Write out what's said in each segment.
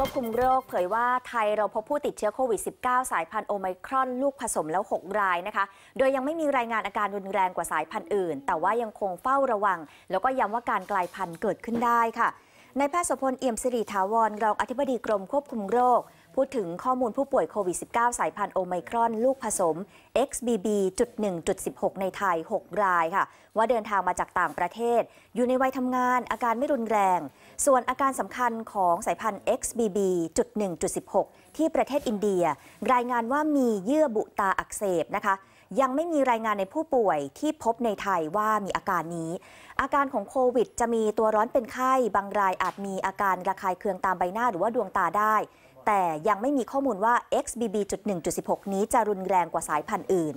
ควบคุมโรคเผยว่าไทยเราพบผู้ติดเชื้อโควิด -19 สายพันธุ์โอไมครอนลูกผสมแล้ว 6 รายนะคะ โดยยังไม่มีรายงานอาการรุนแรงกว่าสายพันธุ์อื่น แต่ว่ายังคงเฝ้าระวัง แล้วก็ย้ำว่าการกลายพันธุ์เกิดขึ้นได้ค่ะนายแพทย์สพลเอี่ยมสิริถาวรรองอธิบดีกรมควบคุมโรค พูดถึงข้อมูลผู้ป่วยโควิด -19 สายพันธุ์โอไมครอน ลูกผสม XBB.1.16 ในไทย 6 รายค่ะ ว่าเดินทางมาจากต่างประเทศ อยู่ในวัยทำงานอาการไม่รุนแรง ส่วนอาการสำคัญของสายพันธุ์ XBB.1.16 ที่ประเทศอินเดีย รายงานว่ามีเยื่อบุตาอักเสบนะคะยังไม่มีรายงานในผู้ป่วยที่พบในไทยว่ามีอาการนี้ อาการของโควิด จะมีตัวร้อนเป็นไข้ บางรายอาจมีอาการระคายเคืองตามใบหน้าหรือว่าดวงตาได้ แต่ยังไม่มีข้อมูลว่า XBB.1.16 นี้จะรุนแรงกว่าสายพันธุ์อื่น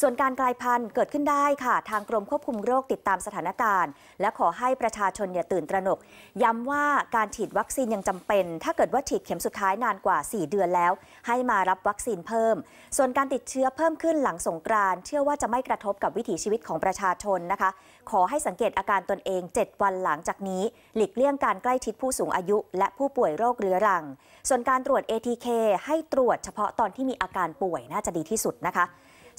ส่วนการกลายพันธุ์เกิดขึ้นได้ค่ะ ทางกรมควบคุมโรคติดตามสถานการณ์ และขอให้ประชาชนอย่าตื่นตระหนก ย้ำว่าการฉีดวัคซีนยังจำเป็น ถ้าเกิดว่าฉีดเข็มสุดท้ายนานกว่า 4 เดือนแล้ว ให้มารับวัคซีนเพิ่ม ส่วนการติดเชื้อเพิ่มขึ้นหลังสงกรานเชื่อว่าจะไม่กระทบกับวิถีชีวิตของประชาชนนะคะ ขอให้สังเกตอาการตนเอง 7 วันหลังจากนี้ หลีกเลี่ยงการใกล้ชิดผู้สูงอายุ และผู้ป่วยโรคเรื้อรัง ส่วนการตรวจ ATK ให้ตรวจเฉพาะตอนที่มีอาการป่วยน่าจะดีที่สุดนะคะ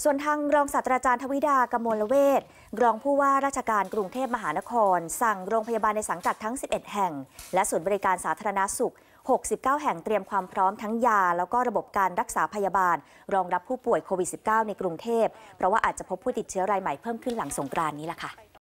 ส่วนทางรองศาสตราจารย์ทวิดากมลเวทรองผู้ว่าราชการกรุงเทพมหานคร สั่งโรงพยาบาลในสังกัดทั้ง 11 แห่ง และศูนย์บริการสาธารณาสุข 69 แห่งเตรียมความพร้อมทั้งยา แล้วก็ระบบการรักษาพยาบาล รองรับผู้ป่วยโควิด -19 ในกรุงเทพ เพราะว่าอาจจะพบผู้ติดเชื้อรายใหม่เพิ่มขึ้นหลังสงกรานนี้ล่ะค่ะ